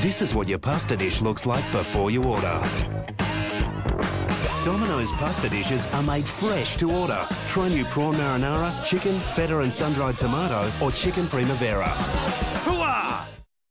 This is what your pasta dish looks like before you order. Domino's pasta dishes are made fresh to order. Try new prawn marinara, chicken, feta and sun-dried tomato or chicken primavera.